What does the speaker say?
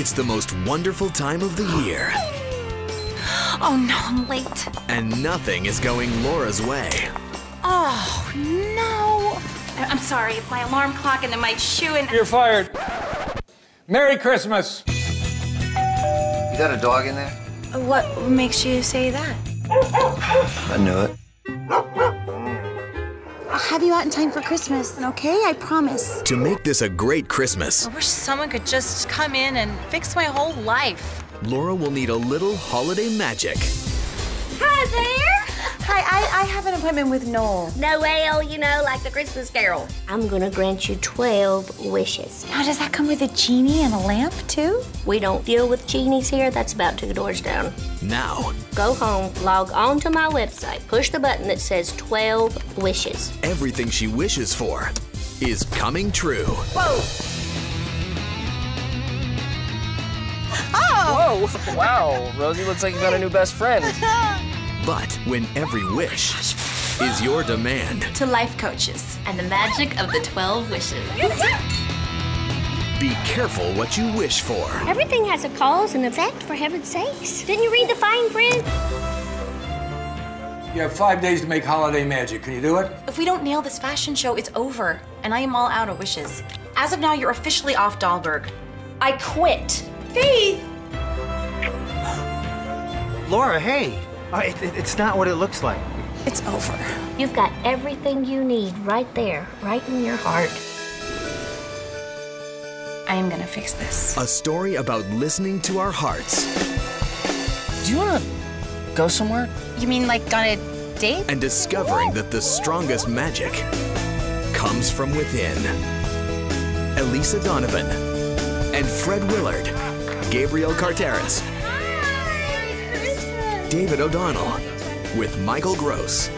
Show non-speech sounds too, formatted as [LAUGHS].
It's the most wonderful time of the year, Oh no, I'm late. and nothing is going Laura's way. Oh no. I- I'm sorry, if my alarm clock and then my shoe and. You're fired. Merry Christmas. You got a dog in there? What makes you say that? I knew it. I'll have you out in time for Christmas, okay? I promise. To make this a great Christmas, I wish someone could just come in and fix my whole life. Laura will need a little holiday magic. Hi there. Appointment with Noel. Noel, oh, you know, like the Christmas Carol. I'm gonna grant you 12 wishes. Now, does that come with a genie and a lamp, too? We don't deal with genies here. That's about two doors down. Now, Go home, log on to my website, push the button that says 12 wishes. everything she wishes for is coming true. Whoa! [GASPS] Oh! Whoa! Wow, Rosie looks like you got a new best friend. [LAUGHS] But when every wish is your demand, To life coaches. and the magic of the 12 wishes. be careful what you wish for. Everything has a cause and effect, for heaven's sakes. Didn't you read the fine print? You have five days to make holiday magic. Can you do it? If we don't nail this fashion show, it's over. And I am all out of wishes. As of now, you're officially off Dahlberg. I quit. Faith! Laura, hey. Uh, it, it- it's not what it looks like. It's over. You've got everything you need right there, right in your heart. I am gonna fix this. A story about listening to our hearts Do you wanna go somewhere? You mean like on a date? and discovering that the strongest magic comes from within. Elisa Donovan and Fred Willard, Gabrielle Carteris, David O'Donnell, with Michael Gross.